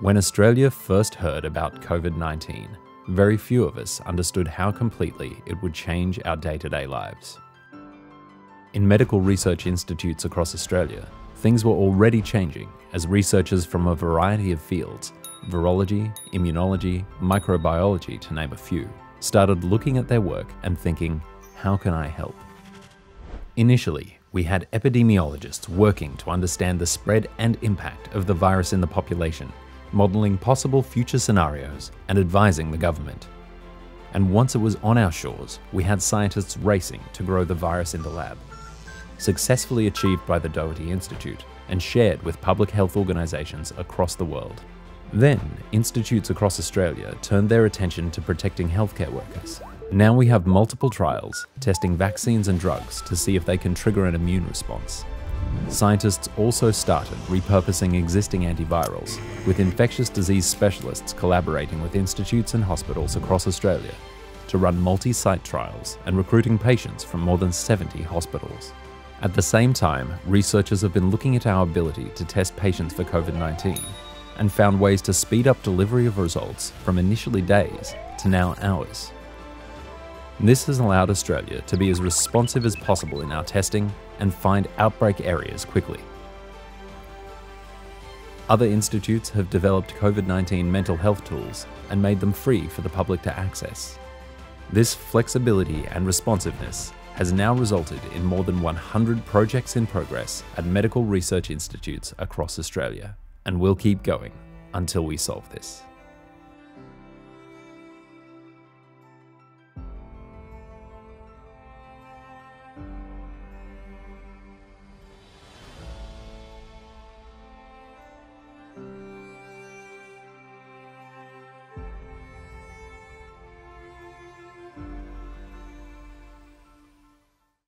When Australia first heard about COVID 19, very few of us understood how completely it would change our day to day lives. In medical research institutes across Australia, things were already changing as researchers from a variety of fields virology, immunology, microbiology, to name a few started looking at their work and thinking, how can I help? Initially, we had epidemiologists working to understand the spread and impact of the virus in the population, modelling possible future scenarios and advising the government. And once it was on our shores, we had scientists racing to grow the virus in the lab. Successfully achieved by the Doherty Institute and shared with public health organisations across the world. Then, institutes across Australia turned their attention to protecting healthcare workers now we have multiple trials testing vaccines and drugs to see if they can trigger an immune response. Scientists also started repurposing existing antivirals, with infectious disease specialists collaborating with institutes and hospitals across Australia to run multi-site trials and recruiting patients from more than 70 hospitals. At the same time, researchers have been looking at our ability to test patients for COVID-19 and found ways to speed up delivery of results from initially days to now hours. This has allowed Australia to be as responsive as possible in our testing and find outbreak areas quickly. Other institutes have developed COVID 19 mental health tools and made them free for the public to access. This flexibility and responsiveness has now resulted in more than 100 projects in progress at medical research institutes across Australia, and will keep going until we solve this.